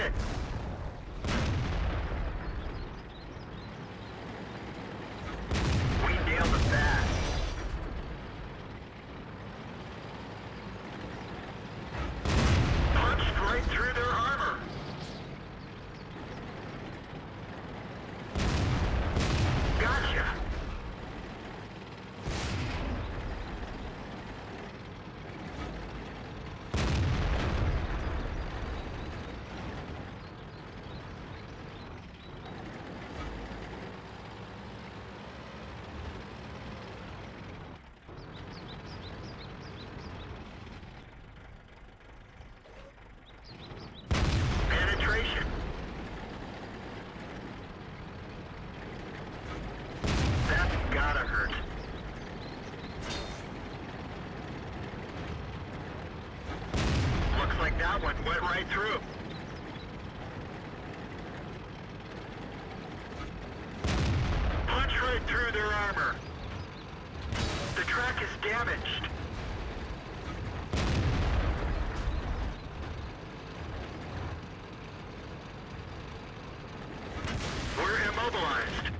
hit. that one went right through. Punch right through their armor. The track is damaged. We're immobilized.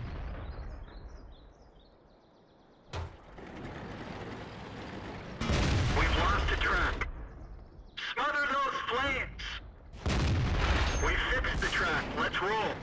flames! We fixed the trap, let's roll!